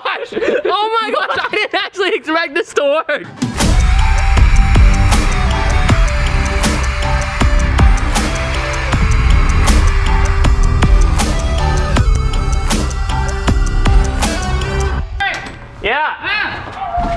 gosh! Oh my gosh! I didn't actually expect this to work. Yeah.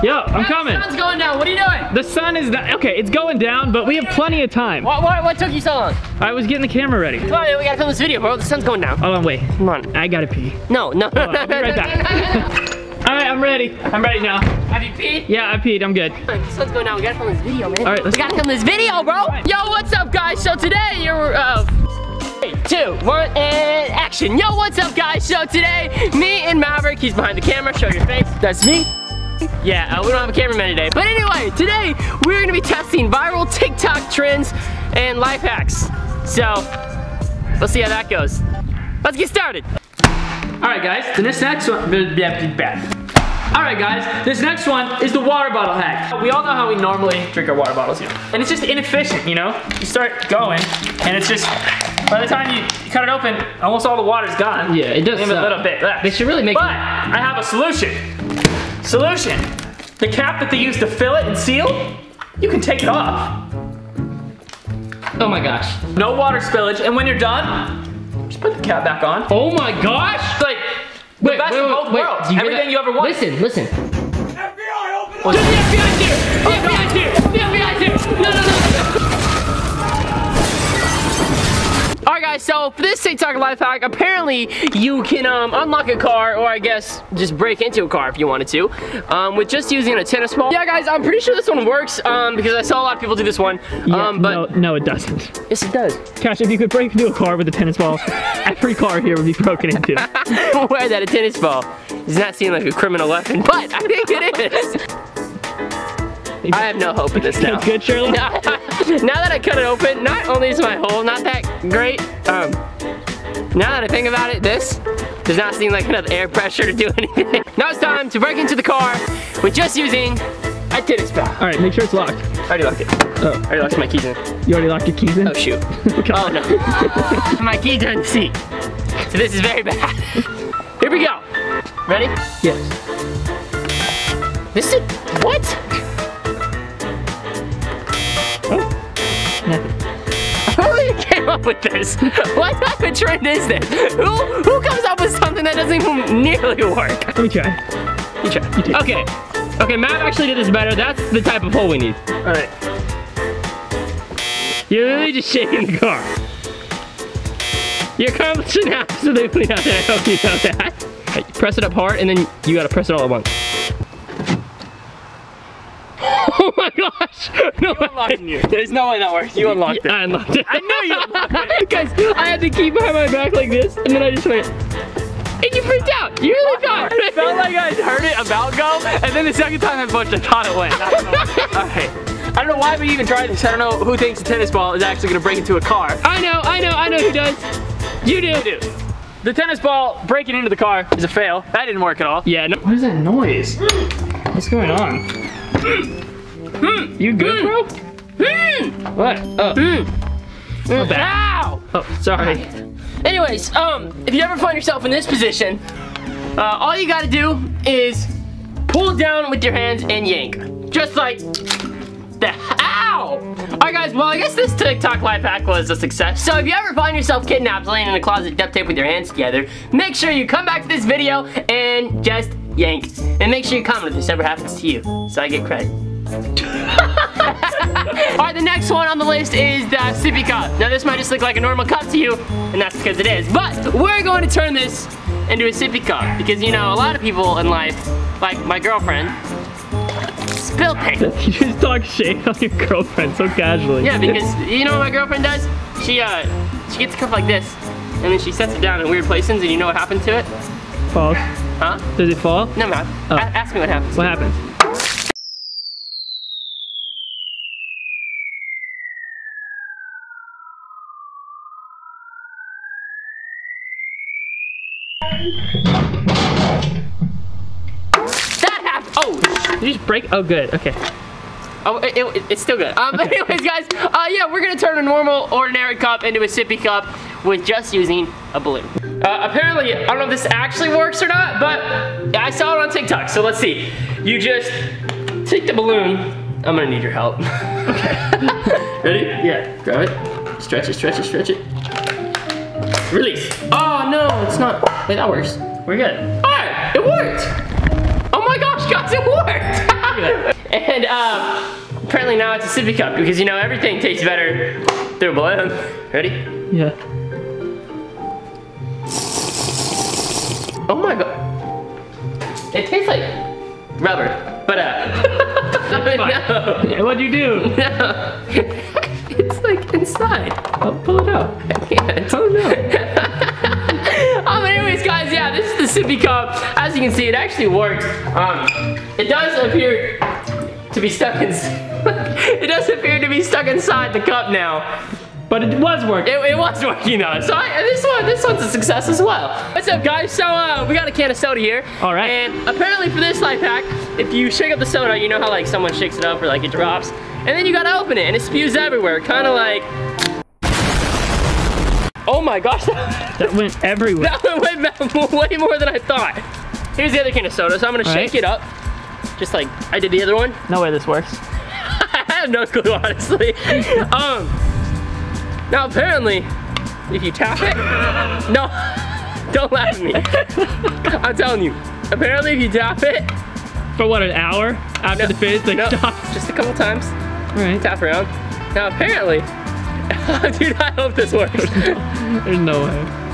Yo, I'm coming. The Sun's going down. What are you doing? The sun is not, okay, it's going down, but we have plenty of time. What, what, what took you so long? I was getting the camera ready. Come on, we gotta film this video, bro. The sun's going down. Hold on, wait. Come on. I gotta pee. No, no, Hold on, I'll be right back. All right, I'm ready. I'm ready now. Have you peed? Yeah, I peed. I'm good. The sun's going down. We gotta film this video, man. All right, let's we gotta film this video, bro. Yo, what's up, guys? So today you're uh, three, two, one, and action. Yo, what's up, guys? So today, me and Maverick, he's behind the camera. Show your face. That's me. Yeah, uh, we don't have a cameraman today. But anyway, today we're gonna be testing viral TikTok trends and life hacks. So, let's see how that goes. Let's get started. All right, guys. The next one. All right, guys. This next one is the water bottle hack. We all know how we normally drink our water bottles, you know, and it's just inefficient. You know, you start going, and it's just by the time you cut it open, almost all the water's gone. Yeah, it does Leave a little bit left. They should really make But I have a solution. Solution. The cap that they use to fill it and seal, you can take it off. Oh my gosh. No water spillage, and when you're done, just put the cap back on. Oh my gosh! It's like the best of both worlds. You Everything you ever wanted. Listen, listen. FBI, open up! The FBI's here! The oh, FBI's here! The FBI's here! No, no, no! Guys, so for this TikTok life hack, apparently you can um, unlock a car, or I guess just break into a car if you wanted to, um, with just using a tennis ball. Yeah guys, I'm pretty sure this one works, um, because I saw a lot of people do this one, Yeah, um, but no, no, it doesn't. yes it does. Cash, if you could break into a car with a tennis ball, every car here would be broken into. Why is that a tennis ball? Does not seem like a criminal weapon, but I think it is. I have no hope in this now. That's good, Shirley? now that I cut it open, not only is my hole not that great, um, now that I think about it, this does not seem like enough air pressure to do anything. now it's time to break into the car with just using a tennis ball. All right, make sure it's locked. I already locked it. Oh, I already locked my keys in. you already locked your keys in? Oh shoot. Oh no. my keys are in the seat. So this is very bad. Here we go. Ready? Yes. This is, what? Up with this? What type of trend is this? Who who comes up with something that doesn't even nearly work? Let me try. You try. You. Okay. Okay, Mav actually did this better. That's the type of hole we need. Alright. You're literally just shaking the car. You're accomplishing absolutely nothing. I hope you know that. Right, press it up hard, and then you gotta press it all at once. Oh my No way. There's no way that works. You unlocked it. I unlocked it. I know you unlocked it. Guys, I had to keep behind my back like this, and then I just went. And you freaked out. You really thought. It I felt like I heard it about go, and then the second time I pushed, I thought it went. Alright. I don't know why we even tried this. I don't know who thinks a tennis ball is actually gonna break into a car. I know, I know, I know who does. You do. Dude, the tennis ball breaking into the car is a fail. That didn't work at all. Yeah, no. What is that noise? What's going on? You good, bro? What? Oh, Mm. Ow! oh, sorry. Anyways, um, if you ever find yourself in this position, uh, all you gotta do is pull down with your hands and yank. Just like the, ow! Alright guys, well I guess this TikTok life hack was a success. So if you ever find yourself kidnapped laying in a closet duct tape with your hands together, make sure you come back to this video and just yank. And make sure you comment if this ever happens to you, so I get credit. Alright, the next one on the list is the sippy cup. Now this might just look like a normal cup to you, and that's because it is. But we're going to turn this into a sippy cup because you know a lot of people in life, like my girlfriend, spill things. You just talk shit on your girlfriend so casually. Yeah, because you know what my girlfriend does? She uh she gets a cup like this, and then she sets it down in weird places, and you know what happens to it? falls. Huh? Does it fall? No, Mav. Oh. Ask me what happens. What happens? That happened. Oh, Did you just break? Oh, good. Okay. Oh, it, it- it's still good. Um, but anyways, guys, uh, yeah, we're gonna turn a normal, ordinary cup into a sippy cup with just using a balloon. Uh, apparently, I don't know if this actually works or not, but I saw it on TikTok, so let's see. You just take the balloon. I'm gonna need your help. okay. Ready? Yeah, grab it. Stretch it, stretch it, stretch it. Release. Oh no, it's not. Wait, that works. We're good. Alright, it worked. Oh my gosh, guys, it worked. and um, apparently now it's a sippy cup because you know everything tastes better through a balloon. Ready? Yeah. Oh my god. It tastes like rubber, but uh, no, What'd you do? no. it's like inside. Oh, pull it out. I can't. Oh no. sippy cup. As you can see, it actually works. Um, it does appear to be stuck in. it does appear to be stuck inside the cup now. But it was working. It, it was working though. So I, this one, this one's a success as well. What's up, guys? So uh, we got a can of soda here. All right. And apparently for this life hack, if you shake up the soda, you know how like someone shakes it up or like it drops, and then you gotta open it and it spews everywhere, kind of like. Oh my gosh, That went everywhere. that went way more than I thought. Here's the other can of soda, so I'm gonna All shake right. it up, just like I did the other one. No way this works. I have no clue, honestly. um, now apparently, if you tap it, no, don't laugh at me. I'm telling you, apparently if you tap it, For what, an hour after No, the fizz, like no, stop. just a couple times, All right. tap around. Now apparently, dude, I hope this works. There's no way.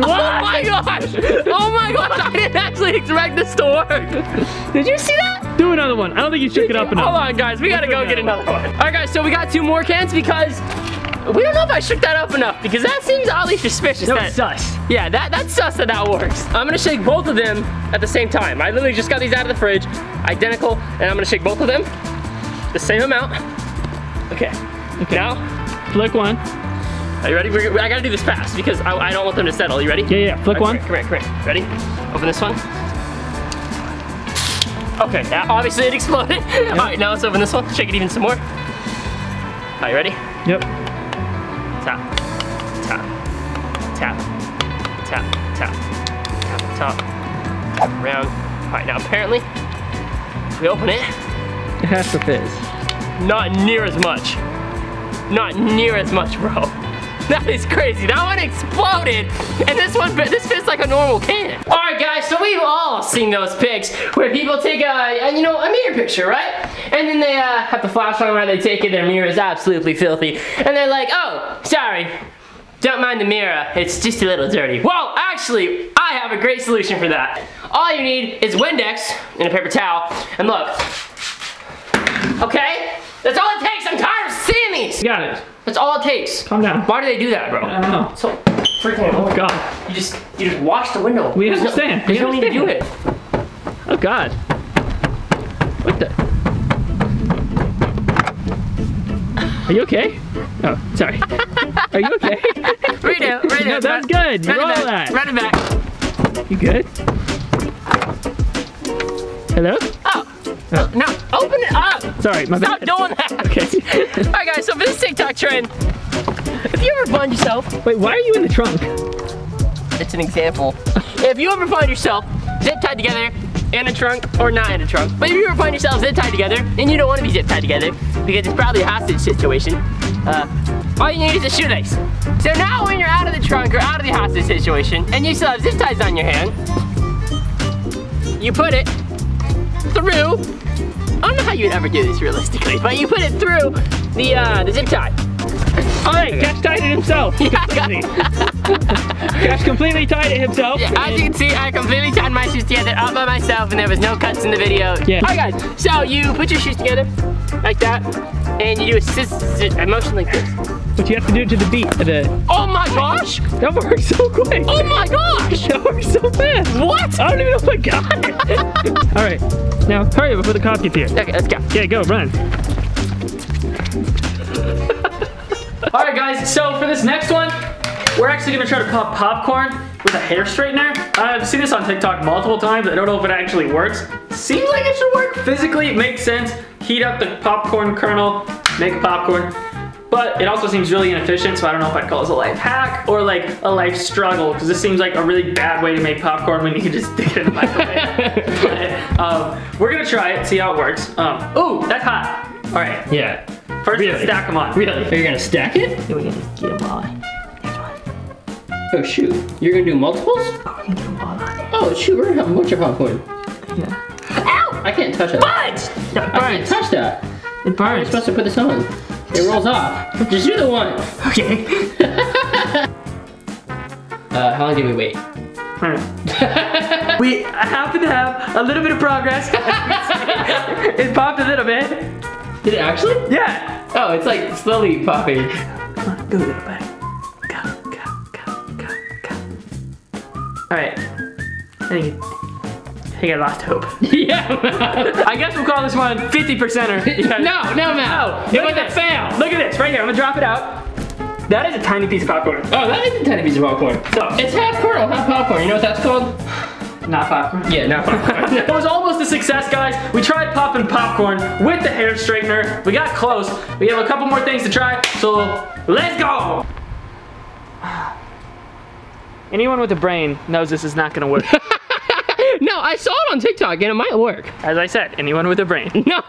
Oh my gosh! Oh my gosh! I didn't actually expect this to work. Did you see that? Do another one. I don't think you shook it up enough. Hold on, guys. We gotta go get another one. All right, guys. So we got two more cans because we don't know if I shook that up enough because that seems oddly suspicious. That that- sus. Yeah, that, that's sus that that works. I'm gonna shake both of them at the same time. I literally just got these out of the fridge, identical, and I'm gonna shake both of them the same amount. Okay. Okay. Now, Flick one. are you ready? We're, I gotta do this fast because I, I don't want them to settle. You ready? Yeah, yeah. Flick one. Come here, come here, come here. Ready? Open this one. Okay, yeah, obviously it exploded. All right, now let's open this one. Shake it even some more. All right, you ready? Yep. Tap, tap, tap, tap, tap, tap top, tap around. All right, now apparently, if we open it, Not near as much. Not near as much, bro. That is crazy. That one exploded, and this one, this fits like a normal can. All right, guys. So we've all seen those pics where people take a, you know, a mirror picture, right? And then they uh, have the flash on where they take it. Their mirror is absolutely filthy, and they're like, "Oh, sorry, don't mind the mirror. It's just a little dirty." Well, actually, I have a great solution for that. All you need is Windex and a paper towel, and look. Okay? That's all it takes. I'm tired of seeing these. You got it. That's all it takes. Calm down. Why do they do that, bro? I don't know. So freaking Oh my God. You just you just wash the window. We There's no- understand. there's We no need to do it. Oh God. What the? Are you okay? Oh, sorry. Are you okay? Right now, right now. No, that was good. You Run roll it back. that. Run it back. You good? Oh. Hello? Oh. oh. No, it up. Sorry, my Stop bad. doing that. Okay. All right, guys. So for this TikTok trend, if you ever find yourself, Wait, why are you in the trunk? it's an example. If you ever find yourself zip tied together in a trunk or not in a trunk, but if you ever find yourself zip tied together and you don't want to be zip tied together because it's probably a hostage situation, uh, all you need is a shoelace. So now when you're out of the trunk or out of the hostage situation and you still have zip ties on your hand, you put it through. I don't know how you'd ever do this realistically, but you put it through the uh, the zip tie. All right, Cash tied it himself. Yeah, got- Cash completely tied it himself. Yeah, as you can see, I completely tied my shoes together all by myself and there was no cuts in the video. Yeah. Alright guys, so you put your shoes together like that and you do a, sis- a motion like this. But you have to do it to the beat. The, Oh my gosh! that works so quick. Oh my gosh! That works so fast. What? I don't even know if I got it. All right, now hurry before the cop gets here. Okay, let's go. Yeah, go, run. All right, guys, so for this next one, we're actually gonna try to pop popcorn with a hair straightener. I've seen this on TikTok multiple times. I don't know if it actually works. Seems like it should work. Physically, it makes sense. Heat up the popcorn kernel, make popcorn. But it also seems really inefficient, so I don't know if I'd call this a life hack or like a life struggle, because this seems like a really bad way to make popcorn when you can just stick it in the microwave. but, um, we're gonna try it, see how it works. Um, ooh, that's hot. All right, Yeah. first Really? stack them on. Really? Are you gonna stack it? We're gonna get them all. Oh shoot. You're gonna do multiples? Oh shoot, we're gonna have a bunch of popcorn. Yeah. Ow! I can't touch that. Burns! I can't touch that. It How am I supposed to put this on? It rolls off. Just do the one. Okay. Uh, how long did we wait? we happen to have a little bit of progress. it popped a little bit. Did it actually? Yeah. Oh, it's like slowly popping. Come on, go little buddy. Think I lost hope. yeah. I guess we'll call this one 50 percenter. no, no, Mav. Oh, it look was at a fail. Look at this right here. I'm gonna drop it out. That is a tiny piece of popcorn. Oh, that is a tiny piece of popcorn. So It's half kernel, half popcorn. You know what that's called? not popcorn. Yeah, not popcorn. it was almost a success, guys. We tried popping popcorn with the hair straightener. We got close. We have a couple more things to try, so let's go. Anyone with a brain knows this is not gonna work. I saw it on TikTok and it might work. As I said, anyone with a brain. No.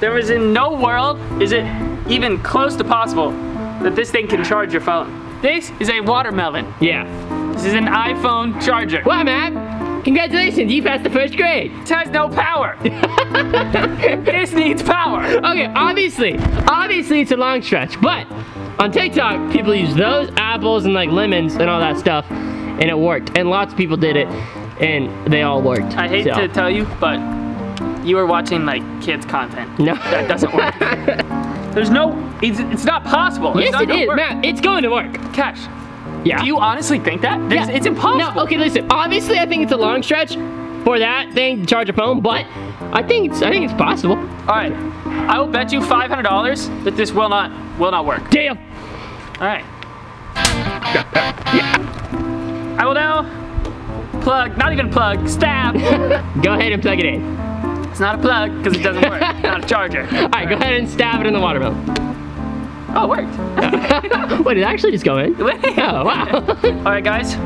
There is in no world is it even close to possible that this thing can charge your phone. This is a watermelon. yeah. This is an iPhone charger. Wow, Mav. Congratulations, you passed the first grade. It has no power. this needs power. Okay, obviously, obviously it's a long stretch, but on TikTok, people use those apples and like lemons and all that stuff, and it worked. And lots of people did it, and they all worked. I hate so. to tell you, but you are watching like kids content. No. That doesn't work. There's no, it's, it's not possible. It's yes, not it gonna work. Mav. It's going to work. Cash, Yeah. do you honestly think that? There's- Yeah. It's impossible. No, okay, listen. Obviously, I think it's a long stretch for that thing to charge a phone, but I think it's I think it's possible. All right, I will bet you $500 that this will not will not work. Damn. All right. I will now plug, not even plug, stab. Go ahead and plug it in. it's not a plug because it doesn't work. It's not a charger. All right, go ahead and stab it in the watermelon. Oh, it worked. Wait, it actually just go in? Oh, wow. All right, guys.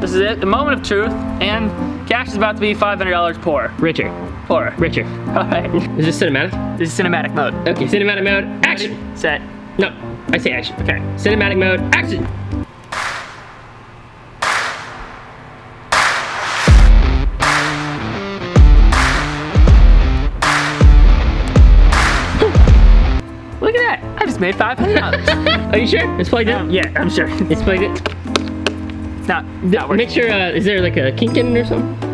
This is it, the moment of truth, and Cash is about to be $500 poor. Richer. Poor. Richer. All right. Is this cinematic? This is cinematic mode. Okay, cinematic mode, action. Set. No, I say action. Okay. Cinematic mode, action. Just made $500. Are you sure? It's plugged in? yeah, I'm sure. It's plugged in. It's not, not working. Make sure, uh, is there like a kink in it or something?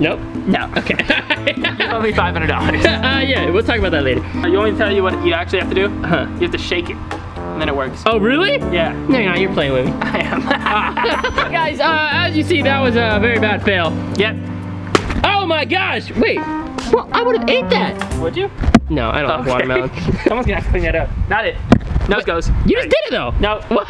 Nope. No. Okay. Owe me $500. uh, yeah, we'll talk about that later. you want me to tell you what you actually have to do? Huh. You have to shake it, and then it works. Oh, really? Yeah, No, you're not. You're playing with me. I am. Guys, uh, as you see, that was a very bad fail. yep. Oh my gosh! Wait. Well, I would have ate that. Would you? No, I don't like watermelon. Someone's gonna have to clean that up. Not it. Nose goes. You just did it though. No. What?